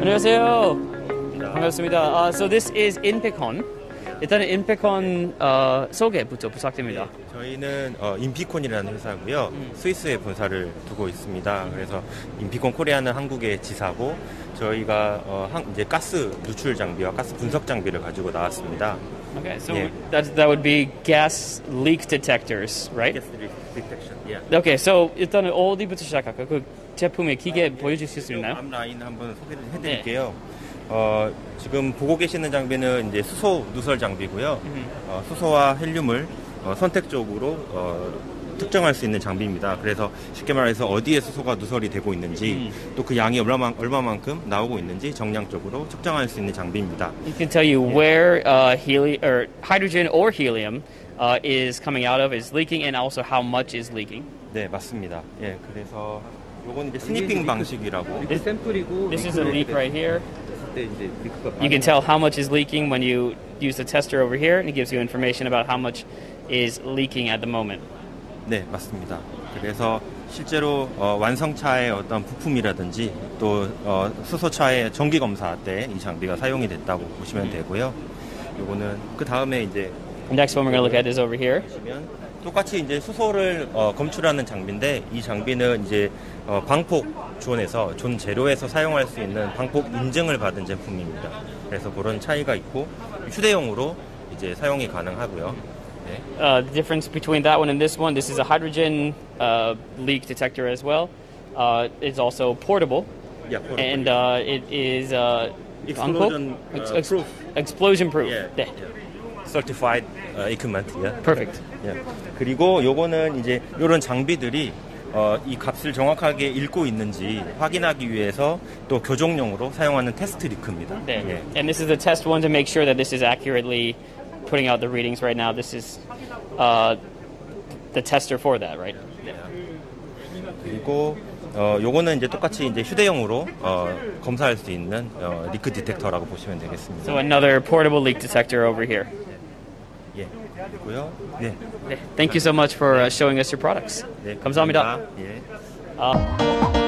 안녕하세요. 반갑습니다. Uh, so this is 인피콘. 일단은 인피콘 어, 소개부터 부탁드립니다. 저희는 어, 인피콘이라는 회사고요. 스위스에 본사를 두고 있습니다. 그래서 인피콘 코리아는 한국의 지사고 저희가 어, 한- 이제 가스 누출 장비와 가스 분석 장비를 가지고 나왔습니다. Okay, so Yeah. that that would be gas leak detectors, right? detection. Yeah. Okay, so 일단은 어디부터 시작할까요? 그 제품의 기계 보여주실 수 있나요? 앞라인 한번 소개를 해드릴게요. 어, 지금 보고 계시는 장비는 이제 수소 누설 장비고요. 어, 수소와 헬륨을 어, 선택적으로 어, 특정할 수 있는 장비입니다. 그래서 쉽게 말해서 어디에 수소가 누설이 되고 있는지 또그 양이 얼마만, 얼마만큼 나오고 있는지 정량적으로 측정할 수 있는 장비입니다. It can tell you where uh, heli- or hydrogen or helium uh, is coming out of, is leaking, and also how much is leaking. 네, 맞습니다. 예, 그래서 요건 이제 sniffing 방식이라고. leak sample이고 This is a leak right here. 때 이제 leak가 You can tell how much is leaking when you use the tester over here, and it gives you information about how much is leaking at the moment. 네, 맞습니다. 그래서 실제로 어, 완성차의 어떤 부품이라든지 또 어, 수소차의 정기 검사 때 이 장비가 사용이 됐다고 보시면 되고요. 요거는 그 다음에 이제 The next one we're going to look at is over here. 보시면 똑같이 이제 수소를 어, 검출하는 장비인데 이 장비는 이제 어, 방폭 존에서 존 제로에서 사용할 수 있는 방폭 인증을 받은 제품입니다. 그래서 그런 차이가 있고 휴대용으로 이제 사용이 가능하고요. 네. Uh, the difference between that one and this one, this is a hydrogen uh, leak detector as well. Uh, it's also portable, 야, and uh, it is uh, Explosion, uh, proof. explosion proof. 예, 네. Certified uh, equipment. 예. Perfect. 예. 그리고 요거는 이제 요런 장비들이 어, 이 값을 정확하게 읽고 있는지 확인하기 위해서 또 교정용으로 사용하는 테스트 리크입니다. 네. 예. And this is the test one to make sure that this is accurately putting out the readings right now. This is uh, the tester for that, right? 그리고 어, 요거는 이제 똑같이 이제 휴대용으로 어, 검사할 수 있는 어, leak detector라고 보시면 되겠습니다. So another portable leak detector over here. 예. 그리고요. 네. 네. Thank you so much for uh, showing us your products. 네. 감사합니다. 예. Uh,